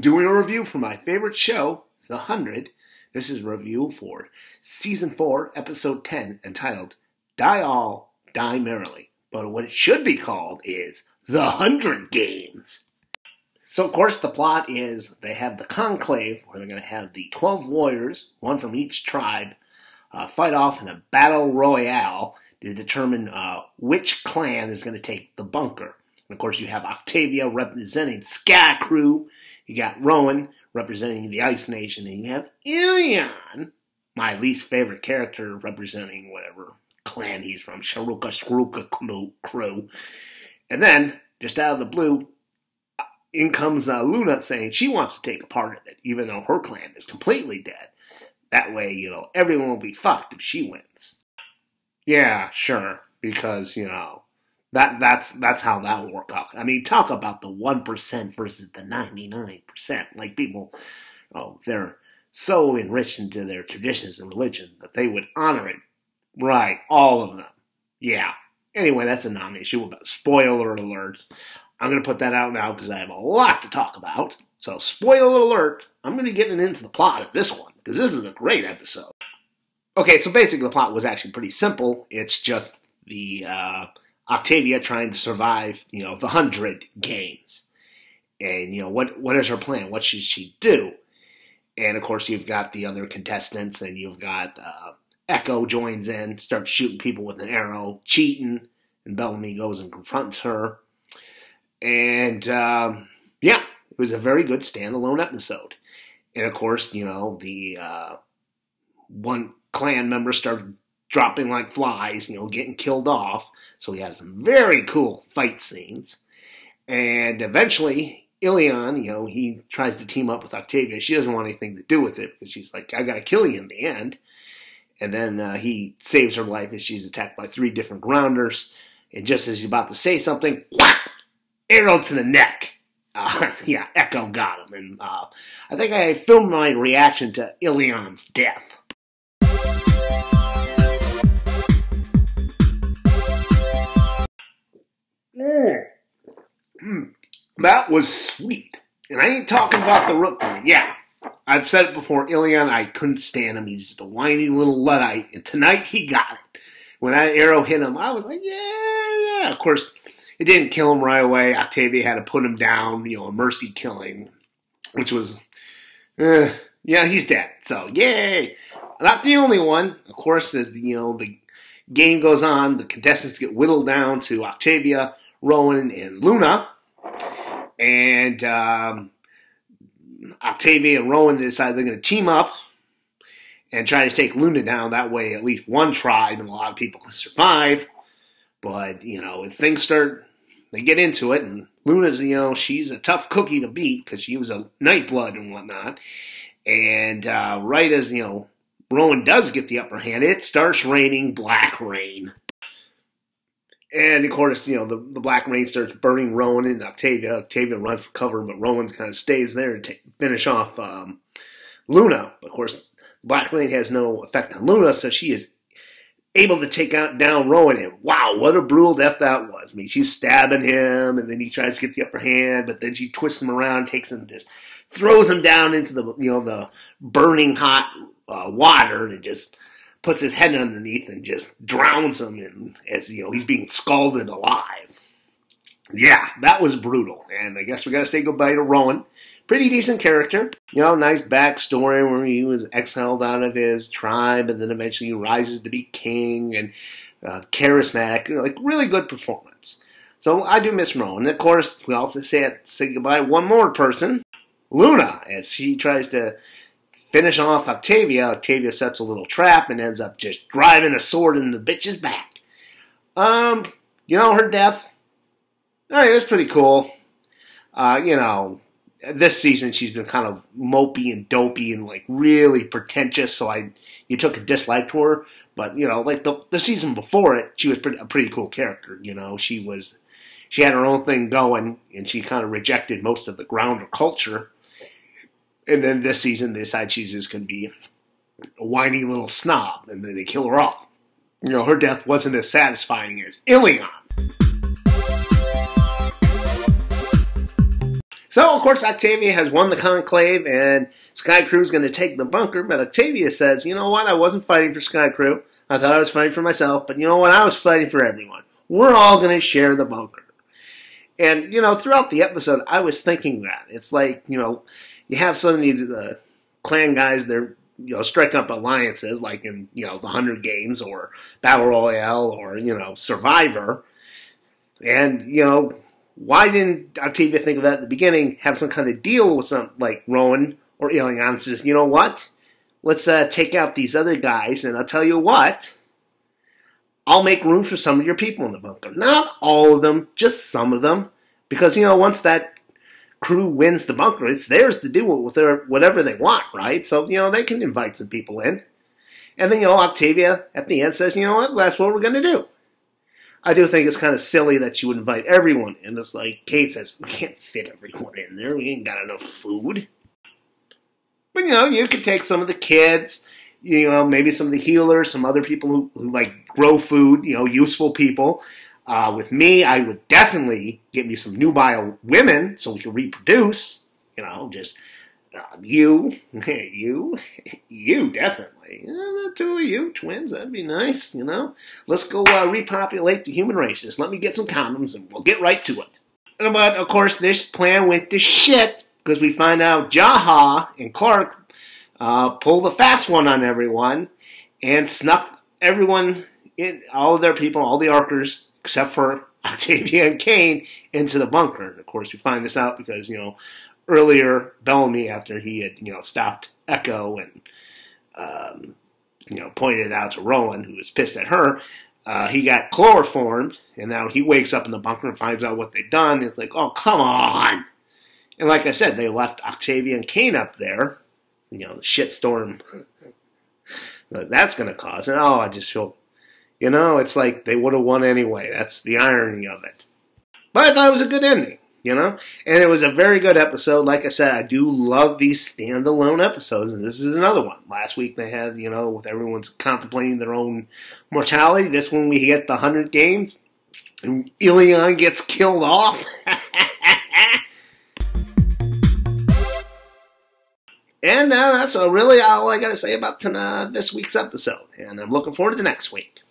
doing a review for my favorite show, The Hundred. This is a review for season four, episode ten, entitled "Die All, Die Merrily." But what it should be called is The Hundred Games. So, of course, the plot is they have the conclave where they're going to have the 12 warriors, one from each tribe, uh, fight off in a battle royale to determine uh, which clan is going to take the bunker. And of course, you have Octavia representing Skaikru, you got Roan representing the Ice Nation, and you have Ilian, my least favorite character, representing whatever clan he's from, Sharuka Shruka Crew. And then, just out of the blue, in comes uh, Luna saying she wants to take a part of it, even though her clan is completely dead. That way, you know, everyone will be fucked if she wins. Yeah, sure, because you know that that's that's how that will work out. I mean, talk about the one percent versus the ninety nine percent. Like people, oh, they're so enriched into their traditions and religion that they would honor it. Right, all of them. Yeah. Anyway, that's a non-issue. Spoiler alert. I'm going to put that out now because I have a lot to talk about. So, spoiler alert, I'm going to be getting into the plot of this one because this is a great episode. Okay, so basically the plot was actually pretty simple. It's just the uh, Octavia trying to survive, you know, the hundred games, and you know what what is her plan? What should she do? And of course, you've got the other contestants, and you've got uh, Echo joins in, starts shooting people with an arrow, cheating, and Bellamy goes and confronts her. And um, yeah, it was a very good standalone episode. And of course, you know, the uh, one clan member started dropping like flies, you know, getting killed off. So we have some very cool fight scenes. And eventually, Ilian, you know, he tries to team up with Octavia. She doesn't want anything to do with it because she's like, I gotta kill you in the end. And then uh, he saves her life as she's attacked by three different grounders. And just as he's about to say something, arrow to the neck. Uh, yeah, Echo got him. And uh, I think I filmed my reaction to Ilian's death. That was sweet. And I ain't talking about the rook. Yeah, I've said it before. Ilian, I couldn't stand him. He's just a whiny little luddite. And tonight he got it. When that arrow hit him, I was like, yeah, yeah. Of course, it didn't kill him right away. Octavia had to put him down, you know, a mercy killing, which was, uh, yeah, he's dead. So, yay. Not the only one. Of course, as the, you know, the game goes on, the contestants get whittled down to Octavia, Roan, and Luna. And um, Octavia and Roan decide they're going to team up and try to take Luna down. That way, at least one tribe and a lot of people can survive. But, you know, if things start, they get into it, and Luna's, you know, she's a tough cookie to beat because she was a Nightblood and whatnot. And uh, right as, you know, Roan does get the upper hand, it starts raining black rain. And of course, you know, the, the Black Rain starts burning Roan and Octavia. Octavia runs for cover, but Roan kind of stays there to finish off um, Luna. Of course, Black Rain has no effect on Luna, so she is able to take out down Roan. And wow, what a brutal death that was. I mean, she's stabbing him, and then he tries to get the upper hand, but then she twists him around, takes him, just throws him down into the you know the burning hot uh, water, and just puts his head underneath and just drowns him in, as you know he's being scalded alive. Yeah, that was brutal. And I guess we got to say goodbye to Roan. Pretty decent character. You know, nice backstory where he was exiled out of his tribe and then eventually rises to be king and uh, charismatic. Like, really good performance. So I do miss Roan. And of course, we also say, say goodbye one more person, Luna, as she tries to finish off Octavia, Octavia sets a little trap and ends up just driving a sword in the bitch's back. Um, you know, her death, I it was pretty cool. Uh, you know, this season she's been kind of mopey and dopey and like really pretentious, so I you took a dislike to her. But you know, like the the season before it, she was pretty, a pretty cool character. You know, she was she had her own thing going, and she kind of rejected most of the grounder culture and then this season, they decide she's just going to be a whiny little snob, and then they kill her off. You know, her death wasn't as satisfying as Ilian. So, of course, Octavia has won the conclave, and Skaikru's going to take the bunker. But Octavia says, you know what? I wasn't fighting for Skaikru. I thought I was fighting for myself. But you know what? I was fighting for everyone. We're all going to share the bunker. And, you know, throughout the episode, I was thinking that. It's like, you know, you have some of these uh, clan guys, they're, you know, striking up alliances, like in, you know, the 100 Games or Battle Royale or, you know, Survivor. And, you know, why didn't Octavia think of that at the beginning? Have some kind of deal with some, like Roan or Ilian says, you know what? Let's uh, take out these other guys, and I'll tell you what, I'll make room for some of your people in the bunker. Not all of them, just some of them. Because, you know, once that crew wins the bunker, it's theirs to do with their, whatever they want, right? So, you know, they can invite some people in. And then, you know, Octavia at the end says, you know what, that's what we're going to do. I do think it's kind of silly that you would invite everyone. And it's like Kate says, we can't fit everyone in there. We ain't got enough food. But, you know, you could take some of the kids you know, maybe some of the healers, some other people who, who like grow food, you know, useful people. Uh, with me, I would definitely get me some nubile women so we can reproduce. You know, just uh, you, you, you definitely. Yeah, the two of you, twins, that'd be nice, you know. Let's go uh, repopulate the human races. Let me get some condoms and we'll get right to it. But, of course, this plan went to shit because we find out Jaha and Clarke uh, pull the fast one on everyone, and snuck everyone, in, all of their people, all the Arkers, except for Octavia and Kane, into the bunker. And of course, we find this out because, you know, earlier Bellamy, after he had, you know, stopped Echo and, um, you know, pointed it out to Roan, who was pissed at her, uh, he got chloroformed, and now he wakes up in the bunker and finds out what they've done. It's like, oh, come on. And like I said, they left Octavia and Kane up there you know, the shitstorm that's going to cause. And oh, I just feel, you know, it's like they would have won anyway. That's the irony of it. But I thought it was a good ending, you know? And it was a very good episode. Like I said, I do love these standalone episodes, and this is another one. Last week they had, you know, with everyone's contemplating their own mortality. This one we get the 100 games, and Ilian gets killed off. And uh, that's uh, really all I got to say about uh, this week's episode. And I'm looking forward to the next week.